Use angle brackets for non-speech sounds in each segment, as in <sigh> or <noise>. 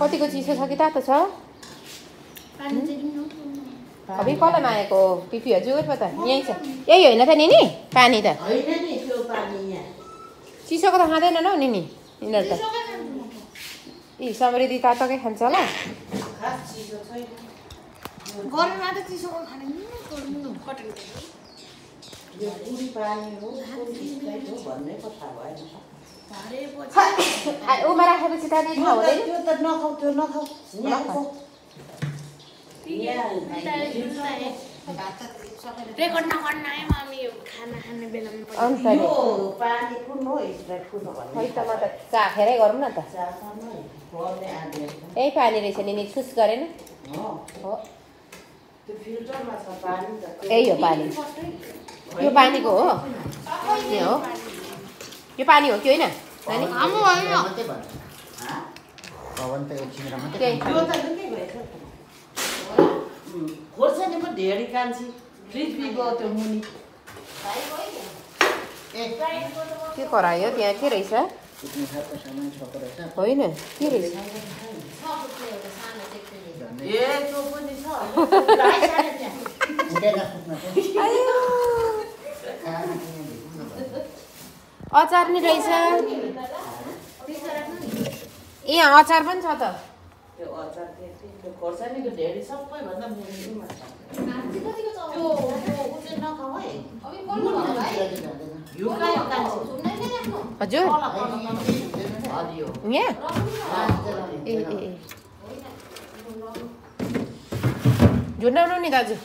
कतिको चिसो छ कि तातो छ। अभि कसलाई मागेको पिपी हजुर पो त यहीँ छ। यही होइन त निनी पानी त। होइन नि त्यो पानी यहाँ। चिसोको त खाँदैन न हौ निनी यिनीहरू त। यी समृद्धि तातोकै खान्छ होला गर्मीमा त चिसोको खाने नि गर्मी कटन यो पुरी पानी हो भन्ने भएन उमा राखेपछि त नि थाहा हुँदैन त्यो त नखाऊ त्यो नखाऊ। यहाँको यहाँ रेकर्ड नगर्न है मम्मी खाना खाने बेलामा पनि। अन्त यो नि पानी कुन हो स्प्राइट कुन हो खै भन्ने त म त चाखेरै गरौँ न त। यही पानी रहेछ निनी छुस गरेन हो। हो। त्यो फिल्टरमा छ पानी त। यही हो पानी। यो पानीको हो। यो हो। यो पानी हो कि होइन? खोर्सानी कान्छी। फ्रिज बिगो त्यो मुनि। के करायो? त्यहाँ के रहेछ? होइन। के रहेछ? ए त्यो पनि छ। <laughs> अचार नि रहेछ। ए अचार पनि छ त। हजुर। यहाँ। ए झुन्डाउनु नि दाजु।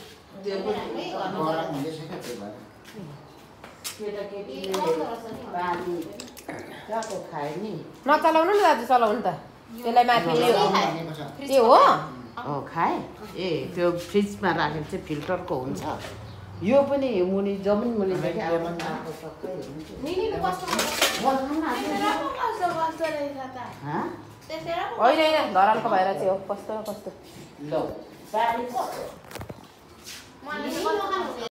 नचलाउनु नि दाजु चलाउनु त। त्यसलाई माथि यो भनेको छ त्यो हो? खाए। ए त्यो फ्रिजमा राखेर चाहिँ फिल्टरको हुन्छ। यो पनि मुनि जमिन हाँ? होइन होइन धरालको भएर चाहिँ हो कस्तो न कस्तो। ल। पानी कस्तो